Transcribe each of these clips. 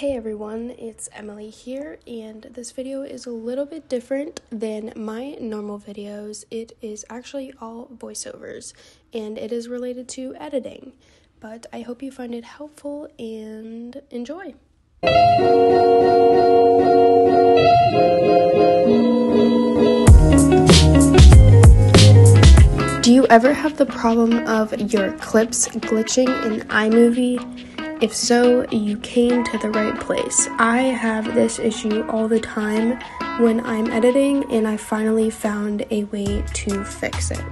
Hey everyone, it's Emily here, and this video is a little bit different than my normal videos. It is actually all voiceovers, and it is related to editing. But I hope you find it helpful and enjoy. Do you ever have the problem of your clips glitching in iMovie? If so, you came to the right place. I have this issue all the time when I'm editing, and I finally found a way to fix it.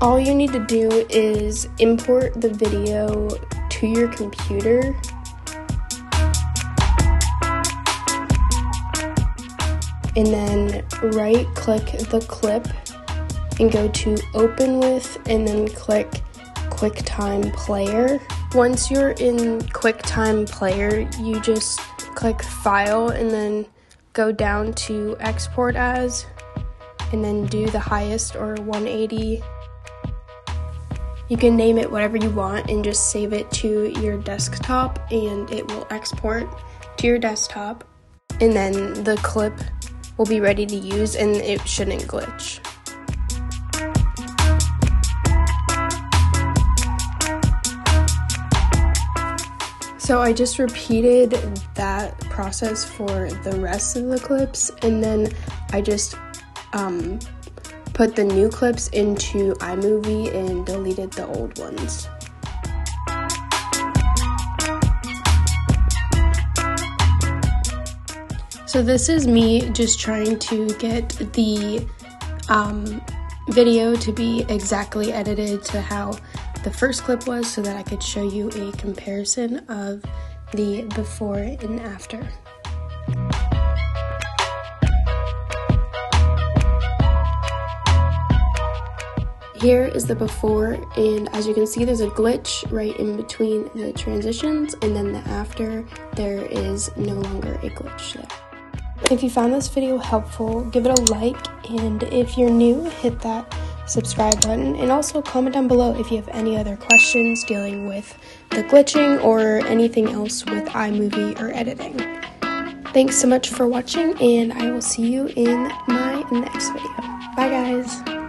All you need to do is import the video to your computer. And then right click the clip and go to open with, and then click QuickTime Player. Once you're in QuickTime Player, you just click File and then go down to Export As, and then do the highest or 180. You can name it whatever you want and just save it to your desktop, and it will export to your desktop. And then the clip will be ready to use, and it shouldn't glitch. So I just repeated that process for the rest of the clips and then I just um, put the new clips into iMovie and deleted the old ones. So this is me just trying to get the um, video to be exactly edited to how the first clip was so that I could show you a comparison of the before and after. Here is the before, and as you can see, there's a glitch right in between the transitions, and then the after, there is no longer a glitch there. If you found this video helpful, give it a like, and if you're new, hit that subscribe button, and also comment down below if you have any other questions dealing with the glitching or anything else with iMovie or editing. Thanks so much for watching, and I will see you in my next video. Bye, guys.